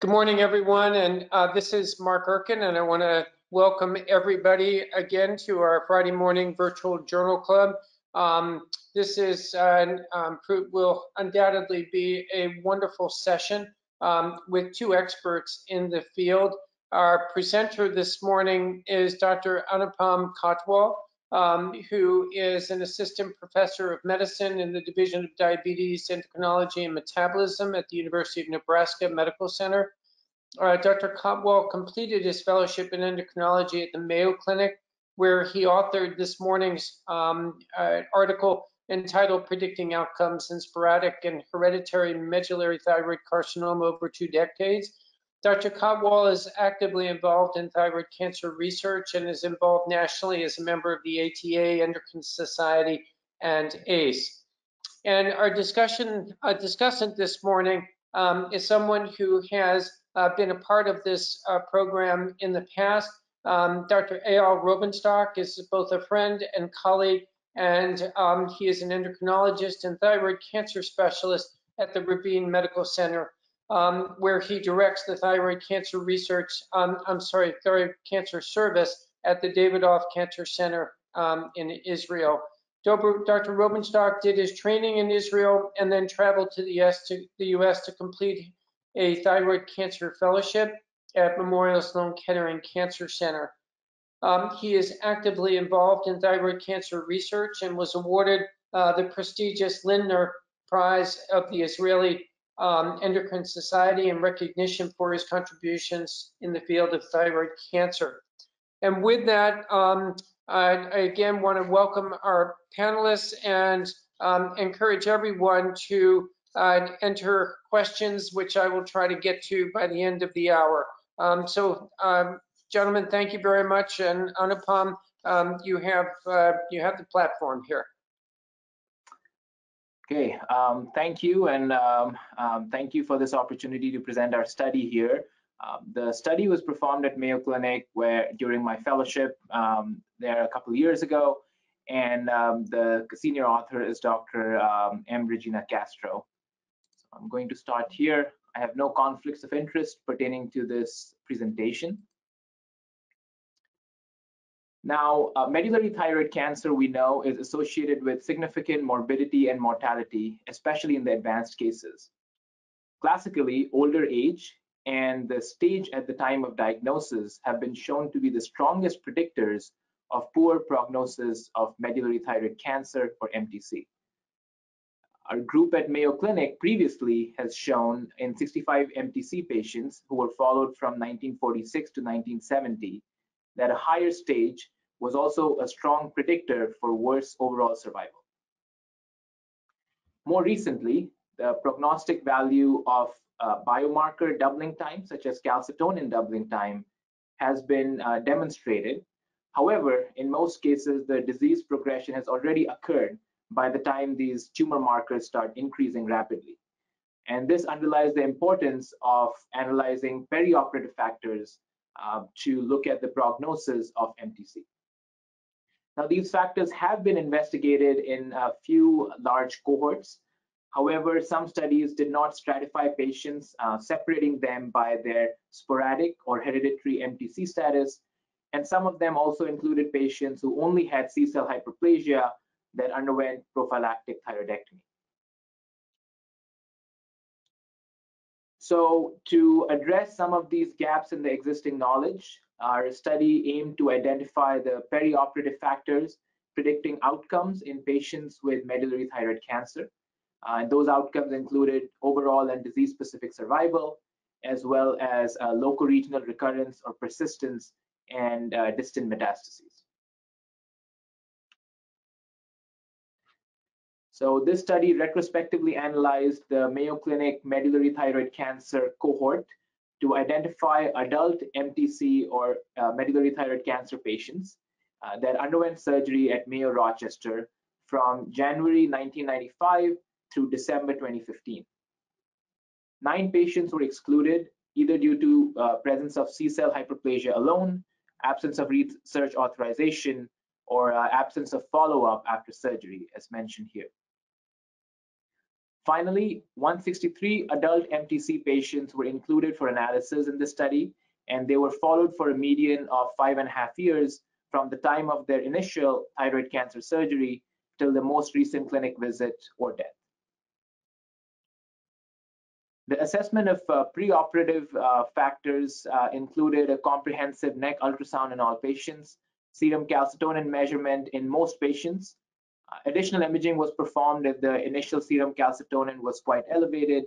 Good morning, everyone, and uh, this is Mark Urken, and I want to welcome everybody again to our Friday morning virtual journal club. Um, this is uh, um, will undoubtedly be a wonderful session um, with two experts in the field. Our presenter this morning is Dr. Anupam Kotwal, um, who is an assistant professor of medicine in the Division of Diabetes, Endocrinology, and Metabolism at the University of Nebraska Medical Center. Uh, Dr. Kotwal completed his fellowship in endocrinology at the Mayo Clinic, where he authored this morning's um, uh, article entitled Predicting Outcomes in Sporadic and Hereditary Medullary Thyroid Carcinoma Over Two Decades. Dr. Kotwal is actively involved in thyroid cancer research and is involved nationally as a member of the ATA, Endocrine Society, and ACE. And our discussion discussant this morning um, is someone who has uh, been a part of this uh, program in the past. Um, Dr. Eyal Robenshtok is both a friend and colleague, and um, he is an endocrinologist and thyroid cancer specialist at the Rabin Medical Center um, where he directs the thyroid cancer research, um, I'm sorry, thyroid cancer service at the Davidoff Cancer Center um, in Israel. Dr. Robenshtok did his training in Israel and then traveled to the US to, the US to complete a thyroid cancer fellowship at Memorial Sloan Kettering Cancer Center. Um, he is actively involved in thyroid cancer research and was awarded uh, the prestigious Lindner Prize of the Israeli um, Endocrine Society and recognition for his contributions in the field of thyroid cancer. And with that, um, I, I, again want to welcome our panelists and um, encourage everyone to uh, enter questions, which I will try to get to by the end of the hour. Um, so, um, gentlemen, thank you very much. And Anupam, um, you have uh, you have the platform here. Okay, um, thank you, and um, um, thank you for this opportunity to present our study here. Um, the study was performed at Mayo Clinic where during my fellowship um, there a couple of years ago, and um, the senior author is Dr. M. Regina Castro. So I'm going to start here. I have no conflicts of interest pertaining to this presentation. Now, uh, medullary thyroid cancer, we know, is associated with significant morbidity and mortality, especially in the advanced cases. Classically, older age and the stage at the time of diagnosis have been shown to be the strongest predictors of poor prognosis of medullary thyroid cancer or MTC. Our group at Mayo Clinic previously has shown in 65 MTC patients who were followed from 1946 to 1970 that a higher stage was also a strong predictor for worse overall survival. More recently, the prognostic value of uh, biomarker doubling time, such as calcitonin doubling time, has been uh, demonstrated. However, in most cases, the disease progression has already occurred by the time these tumor markers start increasing rapidly. And this underlies the importance of analyzing perioperative factors uh, to look at the prognosis of MTC. Now, these factors have been investigated in a few large cohorts. However, some studies did not stratify patients, uh, separating them by their sporadic or hereditary MTC status. And some of them also included patients who only had C-cell hyperplasia that underwent prophylactic thyroidectomy. So to address some of these gaps in the existing knowledge, our study aimed to identify the perioperative factors predicting outcomes in patients with medullary thyroid cancer. Uh, and those outcomes included overall and disease-specific survival, as well as uh, local regional recurrence or persistence and uh, distant metastases. So this study retrospectively analyzed the Mayo Clinic medullary thyroid cancer cohort to identify adult MTC or uh, medullary thyroid cancer patients uh, that underwent surgery at Mayo Rochester from January 1995 through December 2015. Nine patients were excluded either due to uh, presence of C-cell hyperplasia alone, absence of research authorization, or uh, absence of follow-up after surgery, as mentioned here. Finally, 163 adult MTC patients were included for analysis in this study, and they were followed for a median of five and a half years from the time of their initial thyroid cancer surgery till the most recent clinic visit or death. The assessment of uh, preoperative uh, factors uh, included a comprehensive neck ultrasound in all patients, serum calcitonin measurement in most patients. Uh, additional imaging was performed if the initial serum calcitonin was quite elevated,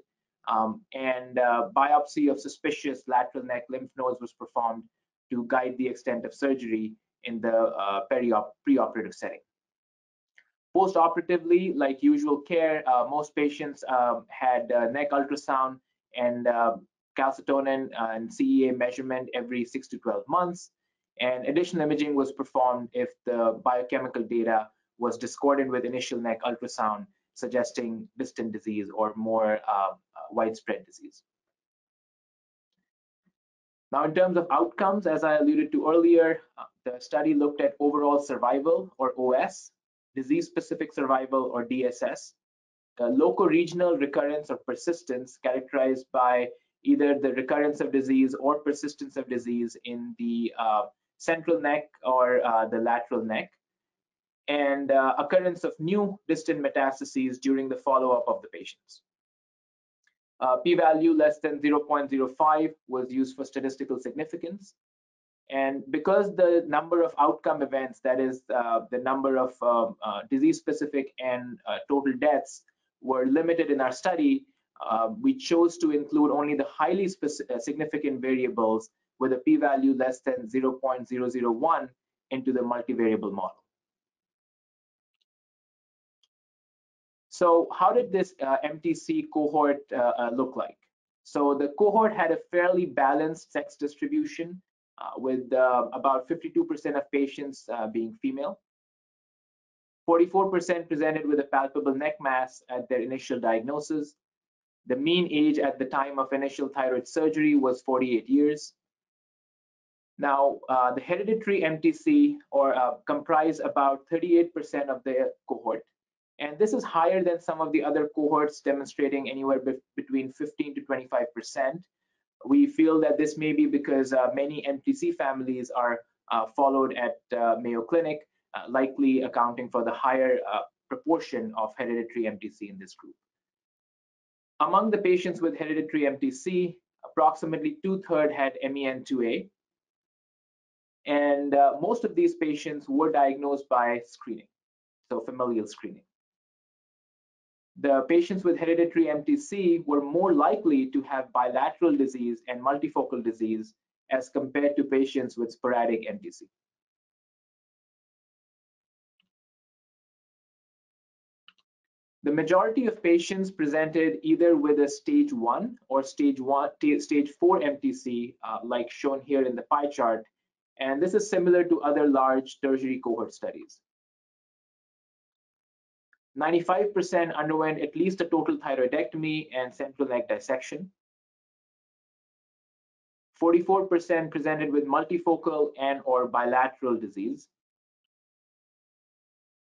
um, and uh, biopsy of suspicious lateral neck lymph nodes was performed to guide the extent of surgery in the uh, preoperative setting. Post-operatively, like usual care, uh, most patients um, had uh, neck ultrasound and uh, calcitonin and CEA measurement every 6 to 12 months. And additional imaging was performed if the biochemical data was discordant with initial neck ultrasound, suggesting distant disease or more uh, widespread disease. Now, in terms of outcomes, as I alluded to earlier, uh, the study looked at overall survival or OS disease-specific survival or DSS, uh, local regional recurrence or persistence characterized by either the recurrence of disease or persistence of disease in the uh, central neck or uh, the lateral neck, and uh, occurrence of new distant metastases during the follow-up of the patients. Uh, p-value less than 0.05 was used for statistical significance. And because the number of outcome events, that is uh, the number of uh, uh, disease-specific and uh, total deaths were limited in our study, uh, we chose to include only the highly significant variables with a p-value less than 0.001 into the multivariable model. So how did this MTC cohort look like? So the cohort had a fairly balanced sex distribution uh, with uh, about 52% of patients uh, being female. 44% presented with a palpable neck mass at their initial diagnosis. The mean age at the time of initial thyroid surgery was 48 years. Now, uh, the hereditary MTC or uh, comprise about 38% of the cohort. And this is higher than some of the other cohorts demonstrating anywhere be between 15 to 25%. We feel that this may be because uh, many MTC families are uh, followed at uh, Mayo Clinic, uh, likely accounting for the higher uh, proportion of hereditary MTC in this group. Among the patients with hereditary MTC, approximately two-thirds had MEN2A, and uh, most of these patients were diagnosed by screening, so familial screening the patients with hereditary MTC were more likely to have bilateral disease and multifocal disease as compared to patients with sporadic MTC. The majority of patients presented either with a stage one or stage one, stage four MTC, uh, like shown here in the pie chart. And this is similar to other large tertiary cohort studies. 95% underwent at least a total thyroidectomy and central neck dissection. 44% presented with multifocal and or bilateral disease.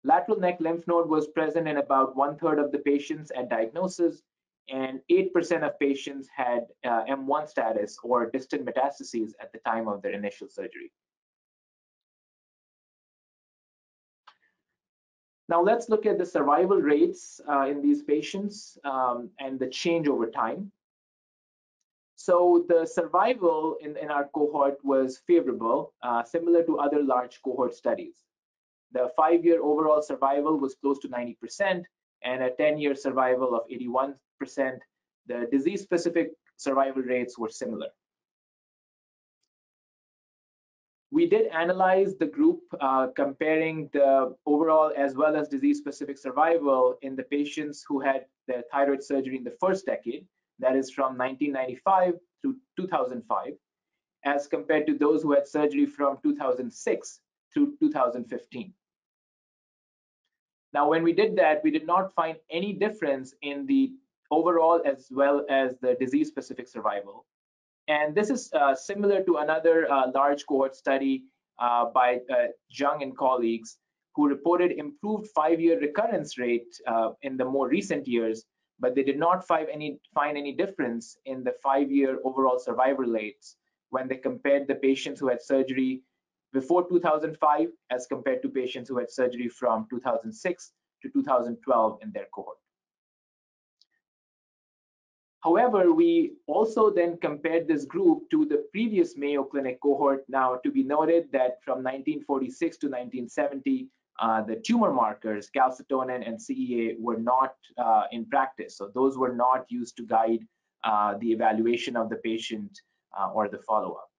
Lateral neck lymph node was present in about one third of the patients at diagnosis and 8% of patients had uh, M1 status or distant metastases at the time of their initial surgery. Now let's look at the survival rates uh, in these patients um, and the change over time. So the survival in, in our cohort was favorable, uh, similar to other large cohort studies. The five-year overall survival was close to 90% and a 10-year survival of 81%. The disease-specific survival rates were similar. We did analyze the group uh, comparing the overall as well as disease-specific survival in the patients who had their thyroid surgery in the first decade, that is from 1995 to 2005, as compared to those who had surgery from 2006 to 2015. Now, when we did that, we did not find any difference in the overall as well as the disease-specific survival. And this is uh, similar to another uh, large cohort study uh, by Jung and colleagues who reported improved five-year recurrence rate in the more recent years, but they did not find any, find any difference in the five-year overall survival rates when they compared the patients who had surgery before 2005 as compared to patients who had surgery from 2006 to 2012 in their cohort. However, we also then compared this group to the previous Mayo Clinic cohort. Now, to be noted that from 1946 to 1970, uh, the tumor markers, calcitonin and CEA, were not uh, in practice. So those were not used to guide uh, the evaluation of the patient uh, or the follow-up.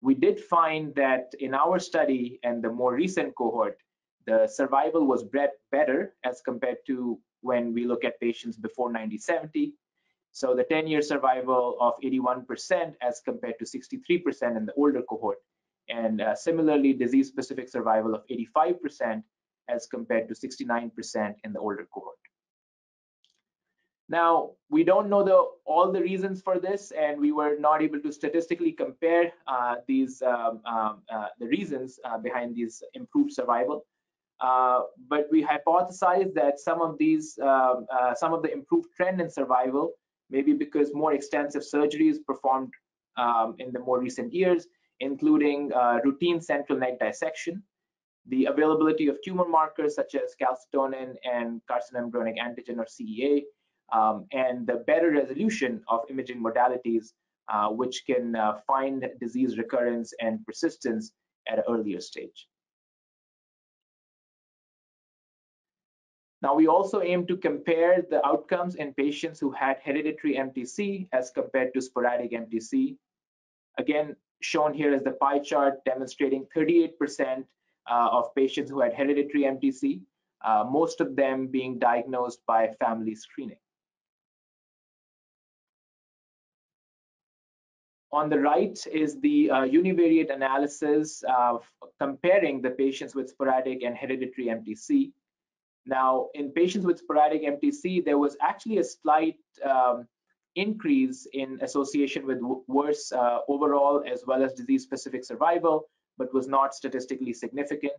We did find that in our study and the more recent cohort, the survival was better as compared to when we look at patients before 1970 so the 10-year survival of 81% as compared to 63% in the older cohort. And uh, similarly, disease-specific survival of 85% as compared to 69% in the older cohort. Now, we don't know the, all the reasons for this, and we were not able to statistically compare uh, these um, um, uh, the reasons uh, behind these improved survival. Uh, but we hypothesized that some of these, um, uh, some of the improved trend in survival maybe because more extensive surgeries performed um, in the more recent years, including uh, routine central neck dissection, the availability of tumor markers such as calcitonin and carcinoembryonic antigen or CEA, um, and the better resolution of imaging modalities, uh, which can uh, find disease recurrence and persistence at an earlier stage. Now, we also aim to compare the outcomes in patients who had hereditary MTC as compared to sporadic MTC. Again, shown here is the pie chart demonstrating 38% uh, of patients who had hereditary MTC, uh, most of them being diagnosed by family screening. On the right is the uh, univariate analysis of comparing the patients with sporadic and hereditary MTC. Now, in patients with sporadic MTC, there was actually a slight um, increase in association with worse uh, overall as well as disease-specific survival, but was not statistically significant.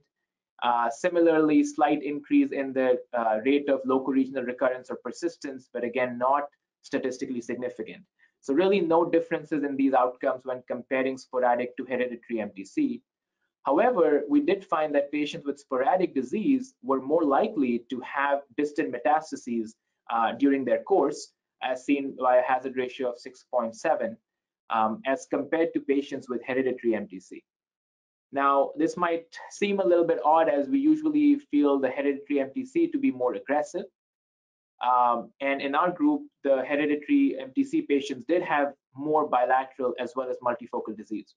Uh, similarly, slight increase in the uh, rate of local regional recurrence or persistence, but again, not statistically significant. So really no differences in these outcomes when comparing sporadic to hereditary MTC. However, we did find that patients with sporadic disease were more likely to have distant metastases uh, during their course, as seen by a hazard ratio of 6.7, um, as compared to patients with hereditary MTC. Now, this might seem a little bit odd as we usually feel the hereditary MTC to be more aggressive. Um, and in our group, the hereditary MTC patients did have more bilateral as well as multifocal disease.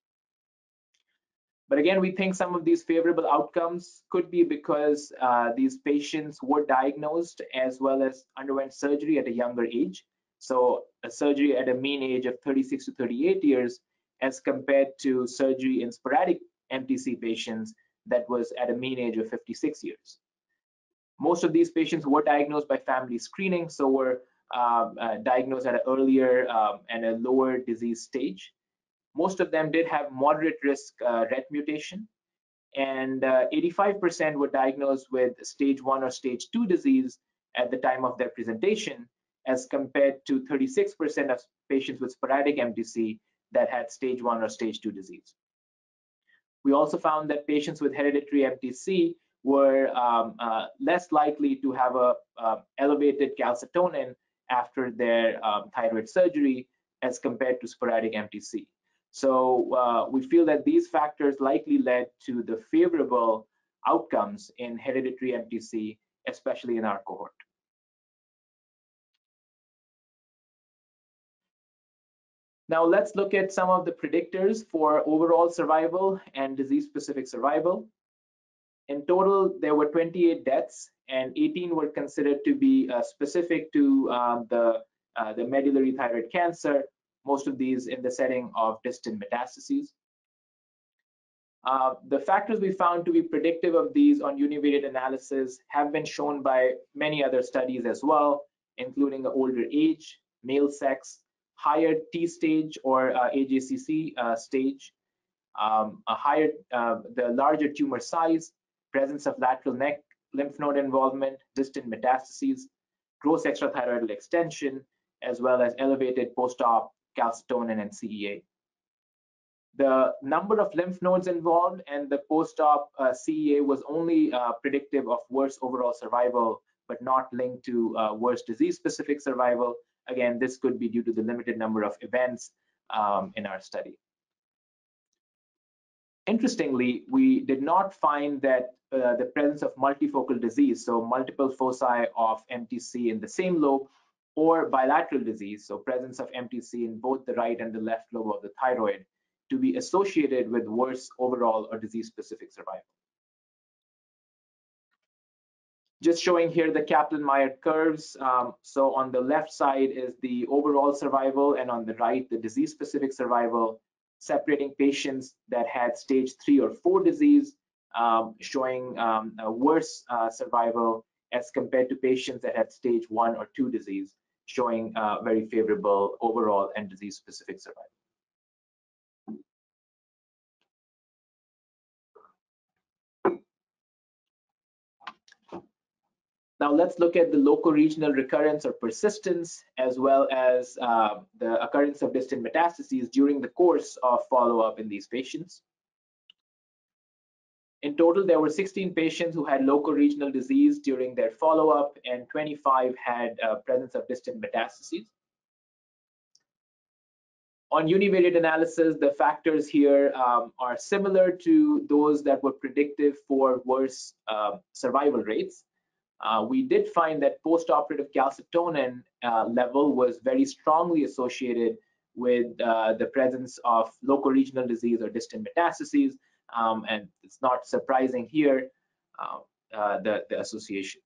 But again, we think some of these favorable outcomes could be because uh, these patients were diagnosed as well as underwent surgery at a younger age. So a surgery at a mean age of 36 to 38 years as compared to surgery in sporadic MTC patients that was at a mean age of 56 years. Most of these patients were diagnosed by family screening, so were uh, uh, diagnosed at an earlier um, and a lower disease stage. Most of them did have moderate risk uh, RET mutation, and 85% uh, were diagnosed with stage one or stage two disease at the time of their presentation, as compared to 36% of patients with sporadic MTC that had stage one or stage two disease. We also found that patients with hereditary MTC were um, uh, less likely to have a uh, elevated calcitonin after their um, thyroid surgery as compared to sporadic MTC. So uh, we feel that these factors likely led to the favorable outcomes in hereditary MTC, especially in our cohort. Now let's look at some of the predictors for overall survival and disease-specific survival. In total, there were 28 deaths and 18 were considered to be uh, specific to uh, the, the medullary thyroid cancer, most of these in the setting of distant metastases. Uh, the factors we found to be predictive of these on univariate analysis have been shown by many other studies as well, including older age, male sex, higher T stage or uh, AJCC uh, stage, um, a higher, uh, the larger tumor size, presence of lateral neck lymph node involvement, distant metastases, gross extrathyroidal extension, as well as elevated post-op calcitonin and CEA. The number of lymph nodes involved and the post-op uh, CEA was only uh, predictive of worse overall survival, but not linked to uh, worse disease-specific survival. Again, this could be due to the limited number of events um, in our study. Interestingly, we did not find that uh, the presence of multifocal disease, so multiple foci of MTC in the same lobe, or bilateral disease, so presence of MTC in both the right and the left lobe of the thyroid, to be associated with worse overall or disease-specific survival. Just showing here the Kaplan-Meier curves. Um, so on the left side is the overall survival, and on the right, the disease-specific survival, separating patients that had stage three or four disease, um, showing um, worse uh, survival as compared to patients that had stage one or two disease, showing uh, very favorable overall and disease-specific survival. Now let's look at the local regional recurrence or persistence, as well as uh, the occurrence of distant metastases during the course of follow-up in these patients. In total, there were 16 patients who had local regional disease during their follow-up, and 25 had uh, presence of distant metastases. On univariate analysis, the factors here um, are similar to those that were predictive for worse uh, survival rates. Uh, we did find that postoperative calcitonin uh, level was very strongly associated with uh, the presence of local regional disease or distant metastases, um, and it's not surprising here uh, uh, the, the association.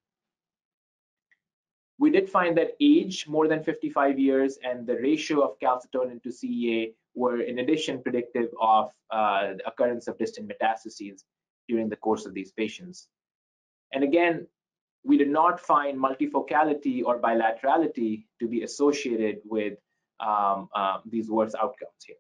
We did find that age, more than 55 years, and the ratio of calcitonin to CEA were in addition predictive of uh, the occurrence of distant metastases during the course of these patients. And again, we did not find multifocality or bilaterality to be associated with um, uh, these worse outcomes here.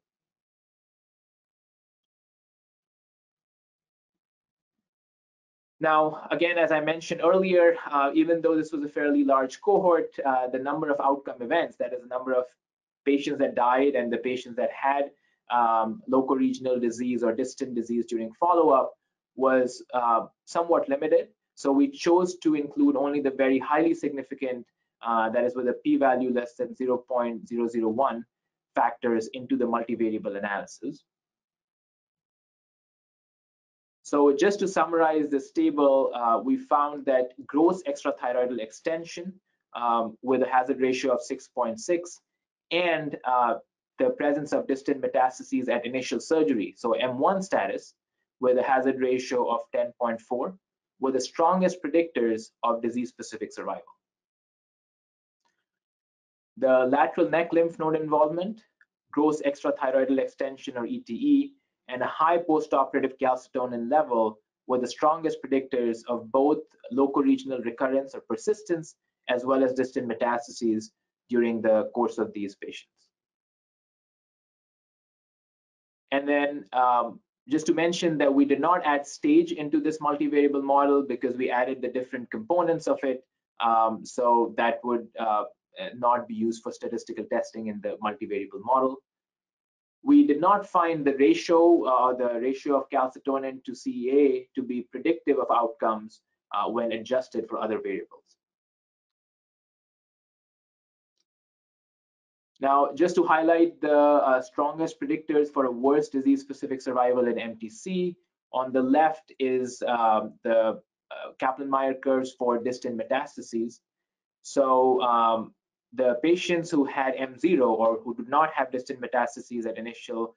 Now, again, as I mentioned earlier, uh, even though this was a fairly large cohort, uh, the number of outcome events, that is the number of patients that died and the patients that had um, local regional disease or distant disease during follow-up was uh, somewhat limited. So we chose to include only the very highly significant, uh, that is with a p-value less than 0.001 factors into the multivariable analysis. So just to summarize this table, uh, we found that gross extrathyroidal extension um, with a hazard ratio of 6.6 and uh, the presence of distant metastases at initial surgery, so M1 status, with a hazard ratio of 10.4, were the strongest predictors of disease-specific survival. The lateral neck lymph node involvement, gross extrathyroidal extension or ETE, and a high postoperative calcitonin level were the strongest predictors of both local regional recurrence or persistence as well as distant metastases during the course of these patients. And then um, just to mention that we did not add stage into this multivariable model because we added the different components of it. Um, so that would uh, not be used for statistical testing in the multivariable model. We did not find the ratio, uh, the ratio of calcitonin to CEA to be predictive of outcomes uh, when adjusted for other variables. Now, just to highlight the uh, strongest predictors for a worse disease-specific survival in MTC, on the left is um, the uh, Kaplan-Meier curves for distant metastases. So um, the patients who had M0 or who did not have distant metastases at initial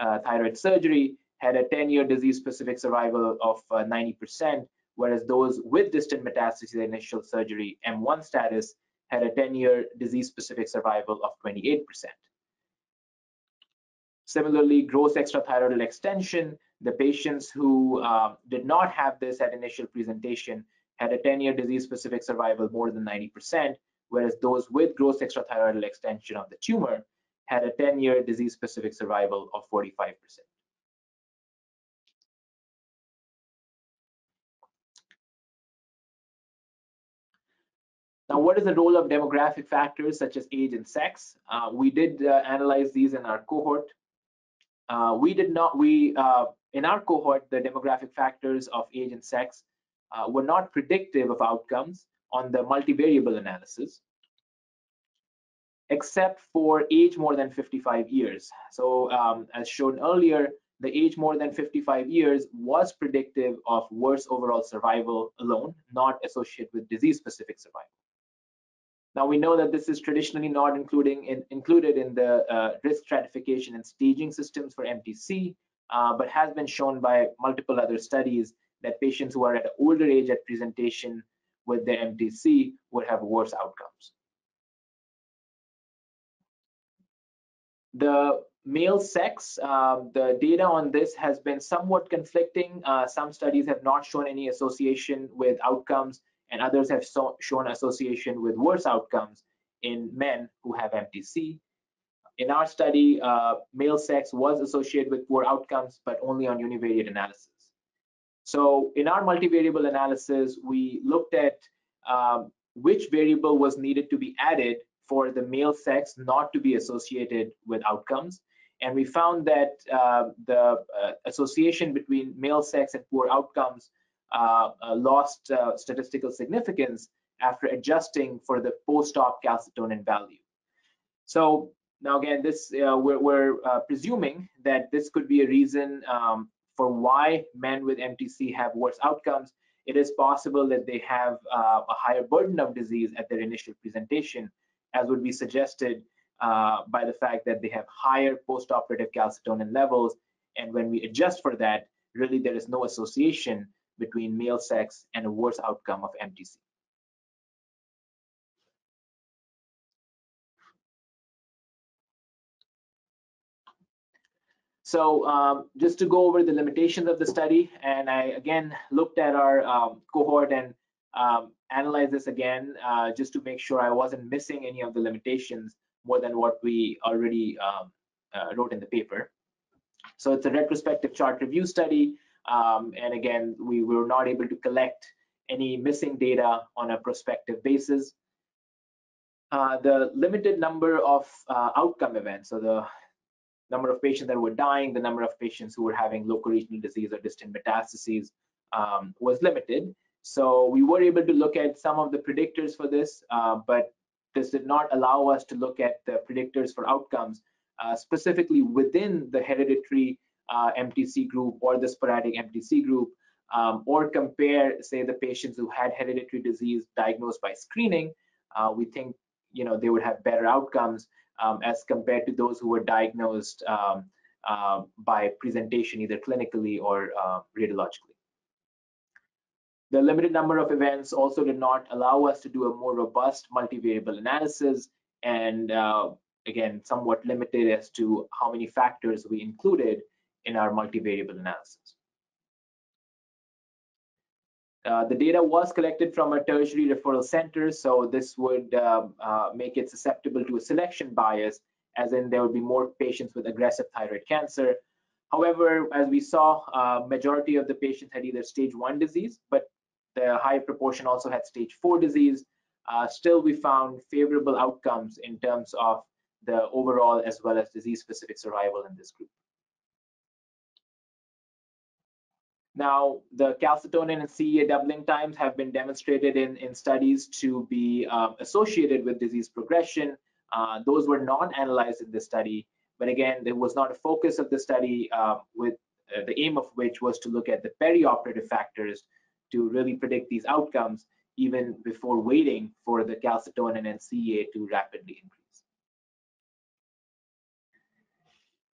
uh, thyroid surgery had a 10-year disease-specific survival of 90%, uh, whereas those with distant metastases at initial surgery, M1 status, had a 10-year disease-specific survival of 28%. Similarly, gross extrathyroidal extension, the patients who uh, did not have this at initial presentation had a 10-year disease-specific survival more than 90%, whereas those with gross extrathyroidal extension of the tumor had a 10-year disease-specific survival of 45%. Now, what is the role of demographic factors such as age and sex? Uh, we did uh, analyze these in our cohort. Uh, we did not, we, uh, in our cohort, the demographic factors of age and sex uh, were not predictive of outcomes on the multivariable analysis, except for age more than 55 years. So um, as shown earlier, the age more than 55 years was predictive of worse overall survival alone, not associated with disease-specific survival. Now we know that this is traditionally not including in, included in the uh, risk stratification and staging systems for MTC, uh, but has been shown by multiple other studies that patients who are at an older age at presentation with the MTC would have worse outcomes. The male sex, uh, the data on this has been somewhat conflicting. Uh, some studies have not shown any association with outcomes and others have so shown association with worse outcomes in men who have MTC. In our study, uh, male sex was associated with poor outcomes, but only on univariate analysis. So in our multivariable analysis, we looked at um, which variable was needed to be added for the male sex not to be associated with outcomes. And we found that uh, the uh, association between male sex and poor outcomes uh, uh, lost uh, statistical significance after adjusting for the post-op calcitonin value. So now again, this we're, we're presuming that this could be a reason um, for why men with MTC have worse outcomes. It is possible that they have uh, a higher burden of disease at their initial presentation, as would be suggested uh, by the fact that they have higher post-operative calcitonin levels. And when we adjust for that, really there is no association between male sex and a worse outcome of MTC. So um, just to go over the limitations of the study, and I again looked at our um, cohort and um, analyzed this again uh, just to make sure I wasn't missing any of the limitations more than what we already um, uh, wrote in the paper. So it's a retrospective chart review study. Um, and again, we were not able to collect any missing data on a prospective basis. Uh, the limited number of uh, outcome events, so the number of patients that were dying, the number of patients who were having local regional disease or distant metastases um, was limited. So we were able to look at some of the predictors for this, uh, but this did not allow us to look at the predictors for outcomes, uh, specifically within the hereditary uh, MTC group or the sporadic MTC group, um, or compare, say, the patients who had hereditary disease diagnosed by screening, uh, we think you know they would have better outcomes um, as compared to those who were diagnosed um, uh, by presentation either clinically or uh, radiologically. The limited number of events also did not allow us to do a more robust multivariable analysis and uh, again somewhat limited as to how many factors we included in our multivariable analysis. Uh, the data was collected from a tertiary referral center, so this would uh, uh, make it susceptible to a selection bias, as in there would be more patients with aggressive thyroid cancer. However, as we saw, uh, majority of the patients had either stage one disease, but the high proportion also had stage four disease. Uh, still, we found favorable outcomes in terms of the overall as well as disease-specific survival in this group. Now, the calcitonin and CEA doubling times have been demonstrated in, in studies to be um, associated with disease progression. Uh, those were not analyzed in this study, but again, there was not a focus of the study uh, with the aim of which was to look at the perioperative factors to really predict these outcomes even before waiting for the calcitonin and CEA to rapidly increase.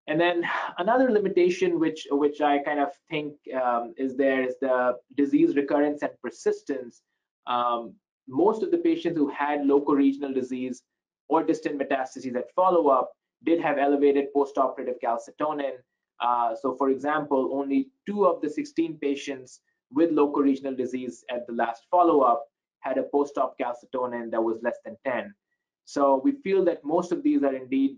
And then another limitation which which I kind of think um, is there is the disease recurrence and persistence. Um, most of the patients who had local regional disease or distant metastases at follow-up did have elevated postoperative calcitonin. Uh, so for example, only two of the 16 patients with local regional disease at the last follow-up had a post-op calcitonin that was less than 10. So we feel that most of these are indeed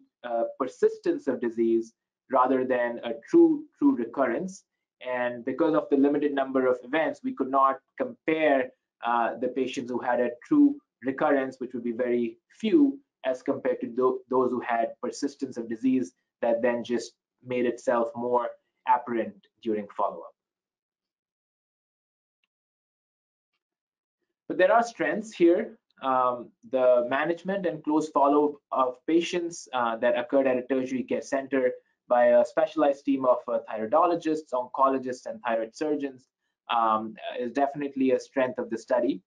persistence of disease rather than a true true recurrence and because of the limited number of events we could not compare uh, the patients who had a true recurrence, which would be very few as compared to th those who had persistence of disease that then just made itself more apparent during follow-up. But there are strengths here. Um, the management and close follow-up of patients uh, that occurred at a tertiary care center by a specialized team of uh, thyroidologists, oncologists, and thyroid surgeons um, is definitely a strength of the study.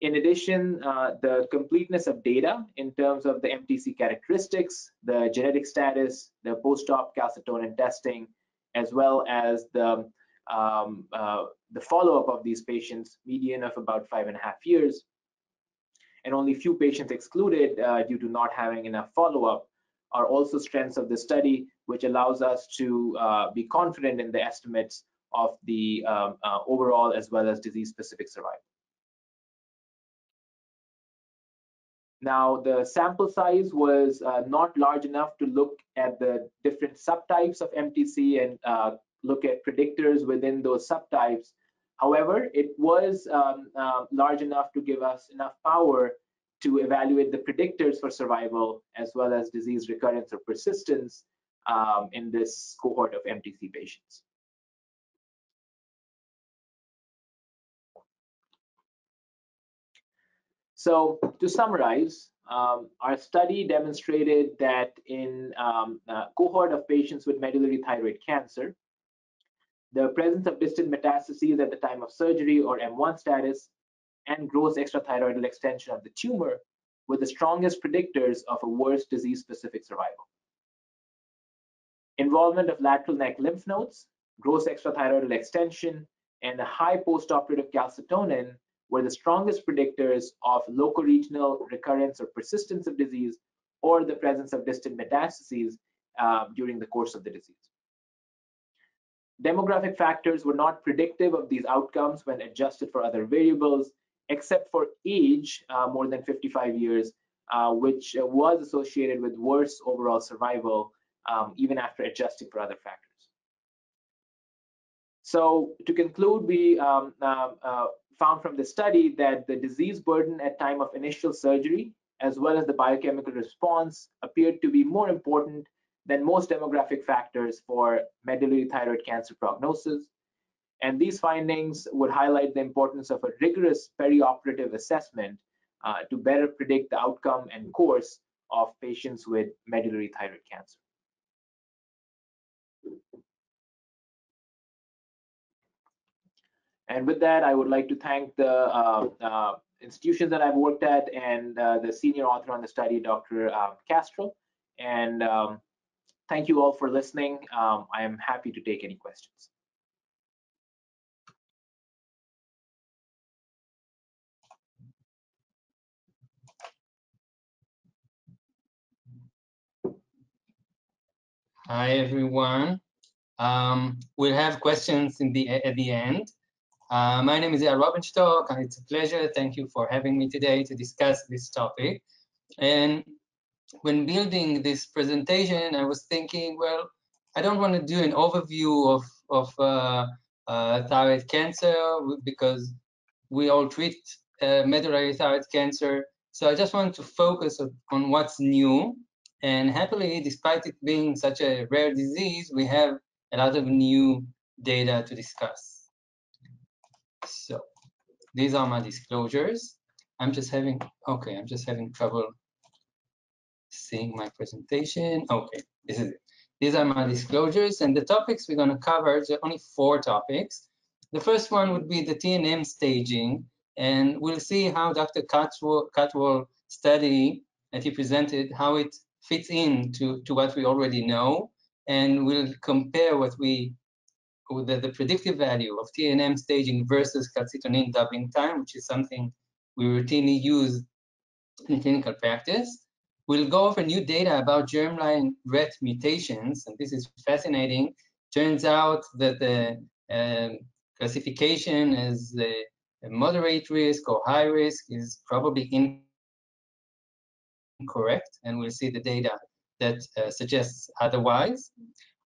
In addition, uh, the completeness of data in terms of the MTC characteristics, the genetic status, the post-op calcitonin testing, as well as the um, uh, the follow-up of these patients, median of about five and a half years, and only few patients excluded uh, due to not having enough follow-up, are also strengths of the study, which allows us to uh, be confident in the estimates of the um, uh, overall as well as disease-specific survival. Now, the sample size was uh, not large enough to look at the different subtypes of MTC and uh, look at predictors within those subtypes. However, it was um, uh, large enough to give us enough power to evaluate the predictors for survival as well as disease recurrence or persistence um, in this cohort of MTC patients. So to summarize, um, our study demonstrated that in um, a cohort of patients with medullary thyroid cancer, the presence of distant metastases at the time of surgery or M1 status and gross extrathyroidal extension of the tumor were the strongest predictors of a worse disease-specific survival. Involvement of lateral neck lymph nodes, gross extrathyroidal extension, and a high postoperative calcitonin were the strongest predictors of locoregional recurrence or persistence of disease or the presence of distant metastases uh, during the course of the disease. Demographic factors were not predictive of these outcomes when adjusted for other variables, except for age, uh, more than 55 years, uh, which was associated with worse overall survival, um, even after adjusting for other factors. So to conclude, we um, uh, uh found from the study that the disease burden at time of initial surgery, as well as the biochemical response, appeared to be more important than most demographic factors for medullary thyroid cancer prognosis. And these findings would highlight the importance of a rigorous perioperative assessment uh, to better predict the outcome and course of patients with medullary thyroid cancer. And with that, I would like to thank the uh, uh, institutions that I've worked at and uh, the senior author on the study, Dr. Um, Castro. And um, thank you all for listening. Um, I am happy to take any questions. Hi, everyone. Um, we'll have questions in the at the end. Uh, my name is Eyal Robenshtok, and it's a pleasure. Thank you for having me today to discuss this topic. And when building this presentation, I was thinking, well, I don't want to do an overview of, of uh, uh, thyroid cancer because we all treat uh, medullary thyroid cancer. So I just want to focus on what's new. And happily, despite it being such a rare disease, we have a lot of new data to discuss. So these are my disclosures. I'm just having, okay, I'm just having trouble seeing my presentation. Okay, this is it. These are my disclosures and the topics we're gonna cover, there are only four topics. The first one would be the TNM staging, and we'll see how Dr. Kotwal, study that he presented, how it fits in to, to what we already know, and we'll compare what we the, the predictive value of TNM staging versus calcitonin doubling time, which is something we routinely use in clinical practice. We'll go over new data about germline RET mutations, and this is fascinating. Turns out that the uh, classification as a, a moderate risk or high risk is probably incorrect, and we'll see the data that uh, suggests otherwise.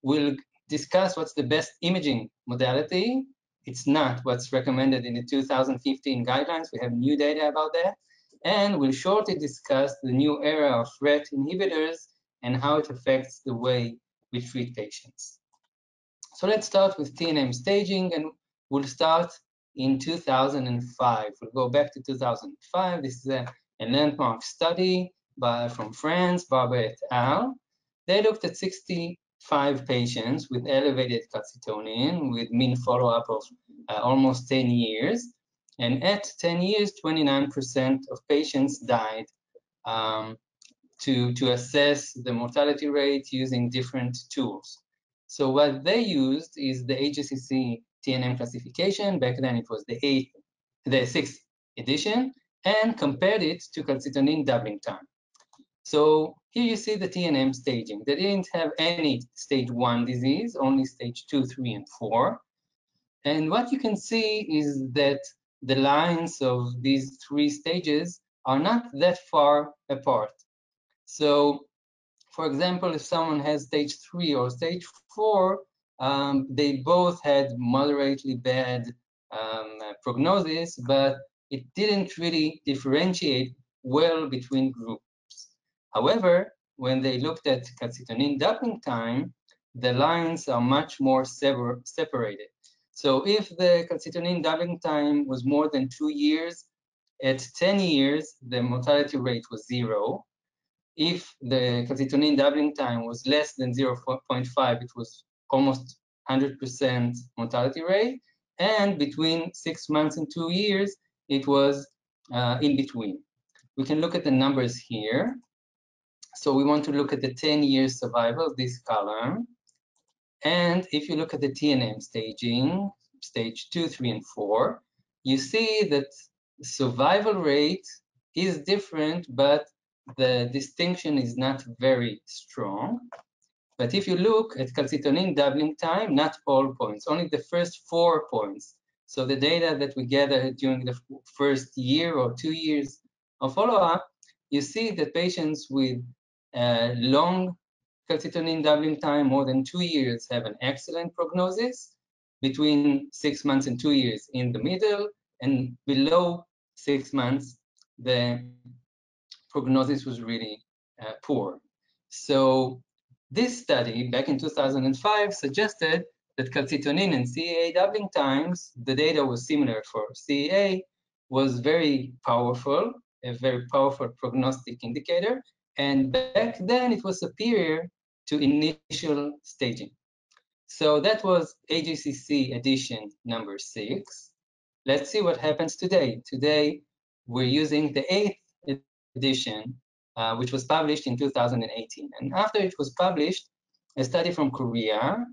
We'll discuss what's the best imaging modality. It's not what's recommended in the 2015 guidelines. We have new data about that. And we'll shortly discuss the new era of RET inhibitors and how it affects the way we treat patients. So let's start with TNM staging, and we'll start in 2005. We'll go back to 2005. This is a, a landmark study by, from France, Barbet et al. They looked at 65 patients with elevated calcitonin with mean follow-up of uh, almost 10 years. And at 10 years, 29% of patients died um, to, to assess the mortality rate using different tools. So what they used is the AJCC TNM classification. Back then it was the eighth, the sixth edition, and compared it to calcitonin doubling time. So here you see the TNM staging. They didn't have any stage one disease, only stage two, three, and four. And what you can see is that the lines of these three stages are not that far apart. So for example, if someone has stage three or stage four, um, they both had moderately bad um, prognosis, but it didn't really differentiate well between groups. However, when they looked at calcitonin doubling time, the lines are much more separated. So if the calcitonin doubling time was more than two years, at 10 years, the mortality rate was zero. If the calcitonin doubling time was less than 0.5, it was almost 100% mortality rate. And between six months and two years, it was uh, in between. We can look at the numbers here. So we want to look at the 10 years survival, this column. And if you look at the TNM staging, stage two, three, and four, you see that survival rate is different, but the distinction is not very strong. But if you look at calcitonin doubling time, not all points, only the first four points. So the data that we gather during the first year or two years of follow-up, you see that patients with uh, long calcitonin doubling time, more than two years, have an excellent prognosis. Between six months and two years in the middle, and below six months, the prognosis was really uh, poor. So this study back in 2005 suggested that calcitonin and CEA doubling times, the data was similar for CEA, was very powerful, a very powerful prognostic indicator, and back then it was superior to initial staging. So that was AJCC edition number six. Let's see what happens today. Today, we're using the eighth edition, uh, which was published in 2018. And after it was published, a study from Korea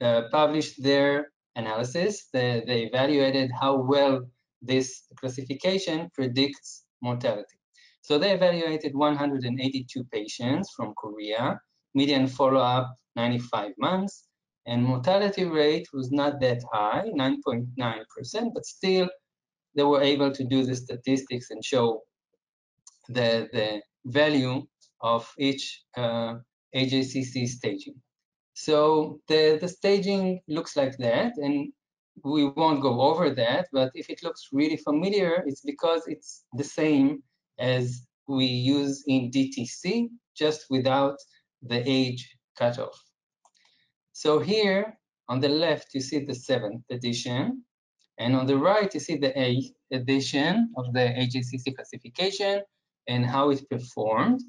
uh, published their analysis. They, they evaluated how well this classification predicts mortality. So they evaluated 182 patients from Korea, median follow-up 95 months, and mortality rate was not that high, 9.9%, but still they were able to do the statistics and show the, the value of each uh, AJCC staging. So the, the staging looks like that, and we won't go over that, but if it looks really familiar, it's because it's the same as we use in DTC, just without the age cutoff. So here on the left, you see the seventh edition, and on the right, you see the eighth edition of the AJCC classification and how it performed.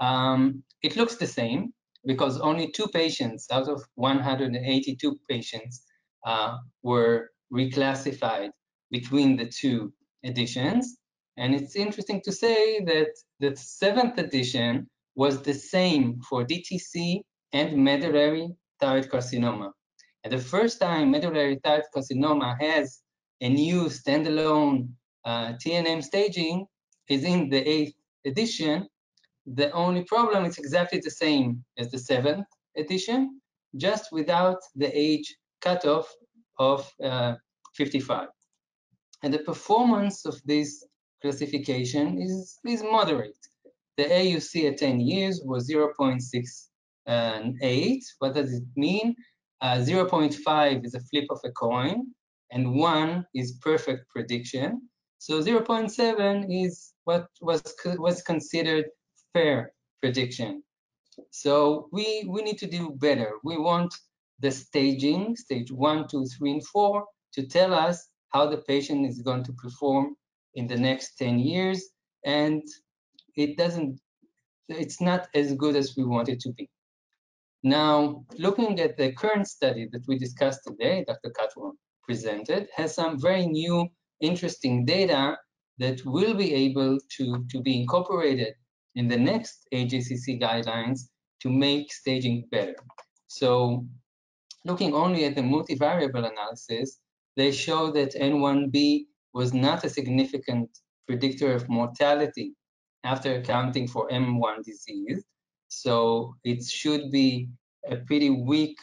Um, it looks the same because only two patients out of 182 patients uh, were reclassified between the two editions. And it's interesting to say that the seventh edition was the same for DTC and medullary thyroid carcinoma. And the first time medullary thyroid carcinoma has a new standalone uh, TNM staging is in the eighth edition. The only problem is exactly the same as the seventh edition, just without the age cutoff of uh, 55. And the performance of this classification is, is moderate. The AUC at 10 years was 0.68. What does it mean? Uh, 0.5 is a flip of a coin, and 1 is perfect prediction. So 0.7 is what was was considered fair prediction. So we we need to do better. We want the staging, stage one, two, three, and four, to tell us how the patient is going to perform in the next 10 years. And it doesn't, it's not as good as we want it to be. Now, looking at the current study that we discussed today, Dr. Kotwal presented, has some very new, interesting data that will be able to, to be incorporated in the next AJCC guidelines to make staging better. So looking only at the multivariable analysis, they show that N1B was not a significant predictor of mortality after accounting for M1 disease. So it should be a pretty weak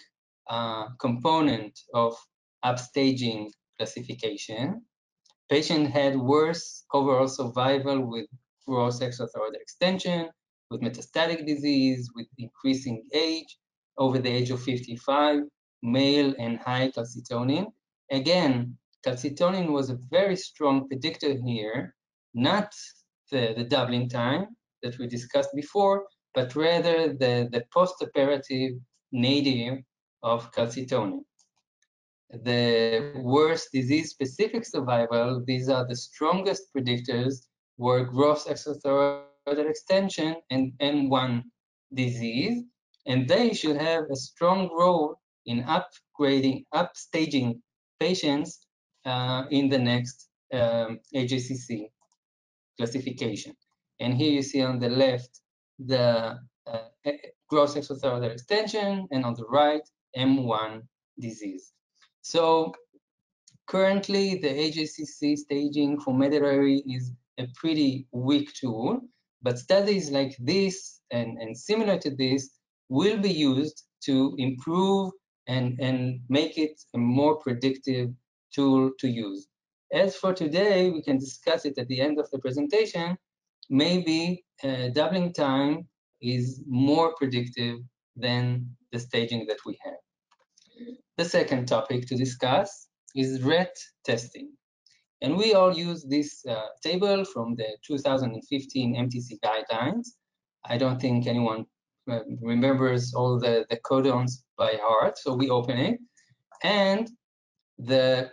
uh, component of upstaging classification. Patient had worse overall survival with gross extrathoracic extension, with metastatic disease, with increasing age over the age of 55, male and high calcitonin. Again, calcitonin was a very strong predictor here, not the, the doubling time that we discussed before, but rather the, the post-operative nadir of calcitonin. The worst disease-specific survival, these are the strongest predictors, were gross extrathoracic extension and M1 disease, and they should have a strong role in upgrading, upstaging patients uh, in the next um, AJCC classification. And here you see on the left the uh, gross extrathoracic extension, and on the right, M1 disease. So currently, the AJCC staging for medullary is a pretty weak tool, but studies like this and, and similar to this will be used to improve and, and make it a more predictive tool to use. As for today, we can discuss it at the end of the presentation. Maybe uh, doubling time is more predictive than the staging that we have. The second topic to discuss is RET testing. And we all use this uh, table from the 2015 MTC guidelines. I don't think anyone uh, remembers all the, the codons by heart, so we open it. And the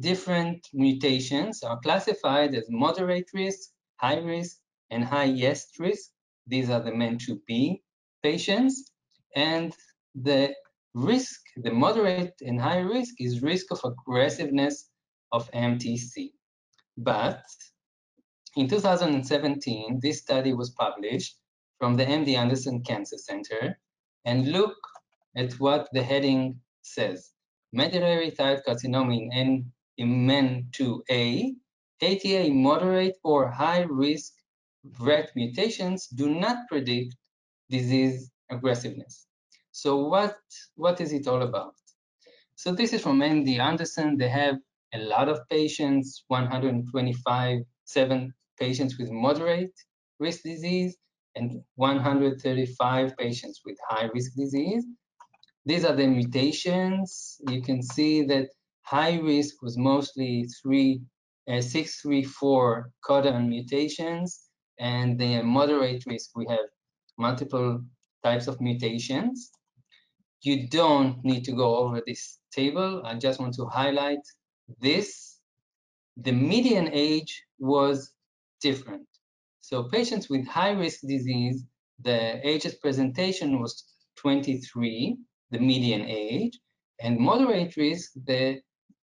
different mutations are classified as moderate risk, high risk, and high yes risk. These are the meant to be patients. And the risk, the moderate and high risk is risk of aggressiveness of MTC. But in 2017, this study was published from the MD Anderson Cancer Center and look at what the heading says. Medullary thyroid carcinoma in, in MEN2A, ATA moderate or high risk RET mutations do not predict disease aggressiveness. So what, what is it all about? So this is from MD Anderson. They have a lot of patients, 125, seven patients with moderate risk disease, and 135 patients with high risk disease. These are the mutations. You can see that high risk was mostly three, uh, 634 codon mutations, and the moderate risk, we have multiple types of mutations. You don't need to go over this table. I just want to highlight this. The median age was different. So patients with high-risk disease, the age at presentation was 23, the median age, and moderate risk, the,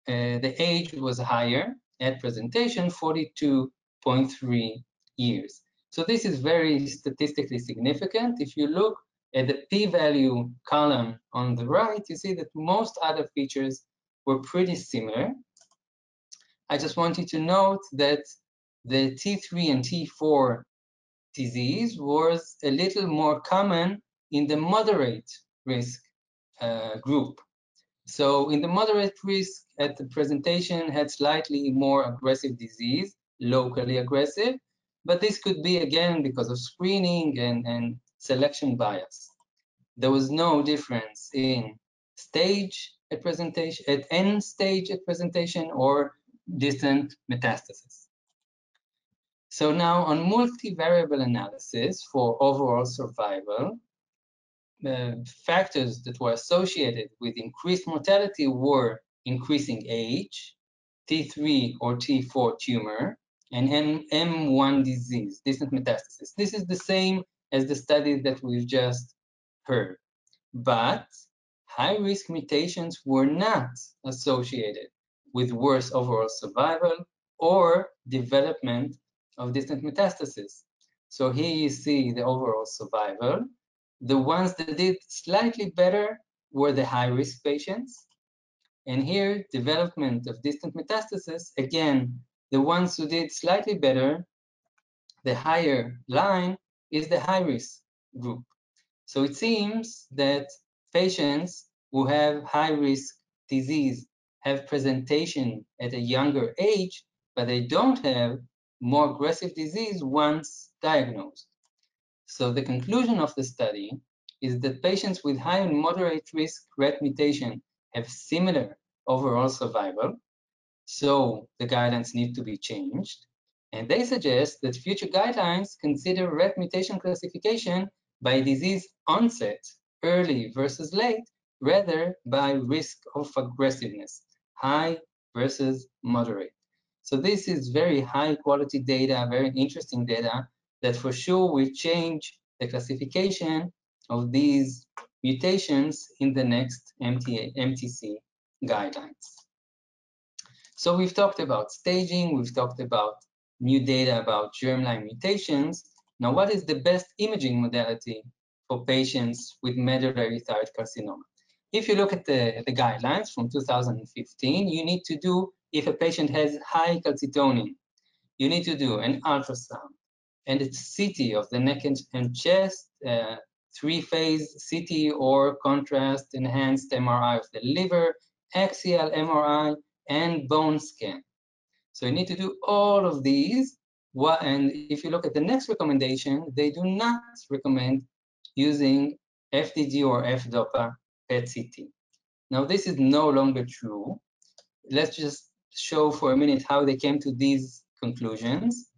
uh, the age was higher at presentation, 42.3 years. So this is very statistically significant. If you look at the p-value column on the right, you see that most other features were pretty similar. I just want you to note that the T3 and T4 disease was a little more common in the moderate risk uh, group. So in the moderate risk at the presentation had slightly more aggressive disease, locally aggressive, but this could be again because of screening and, and selection bias. There was no difference in stage at presentation, at end stage at presentation or distant metastasis. So now on multivariable analysis for overall survival, the factors that were associated with increased mortality were increasing age, T3 or T4 tumor, and M M1 disease, distant metastasis. This is the same as the study that we've just heard. But high-risk mutations were not associated with worse overall survival or development of distant metastasis. So here you see the overall survival. The ones that did slightly better were the high-risk patients. And here, development of distant metastasis, again, the ones who did slightly better, the higher line is the high-risk group. So it seems that patients who have high-risk disease have presentation at a younger age, but they don't have more aggressive disease once diagnosed. So the conclusion of the study is that patients with high and moderate risk RET mutation have similar overall survival. So the guidelines need to be changed. And they suggest that future guidelines consider RET mutation classification by disease onset, early versus late, rather by risk of aggressiveness, high versus moderate. So this is very high quality data, very interesting data that for sure will change the classification of these mutations in the next MTA, MTC guidelines. So we've talked about staging, we've talked about new data about germline mutations. Now, what is the best imaging modality for patients with medullary thyroid carcinoma? If you look at the, the guidelines from 2015, you need to do if a patient has high calcitonin, you need to do an ultrasound and it's CT of the neck and, chest, uh, three-phase CT or contrast enhanced MRI of the liver, axial MRI, and bone scan. So you need to do all of these. And if you look at the next recommendation, they do not recommend using FDG or FDOPA PET CT. Now, this is no longer true. Let's just show for a minute how they came to these conclusions.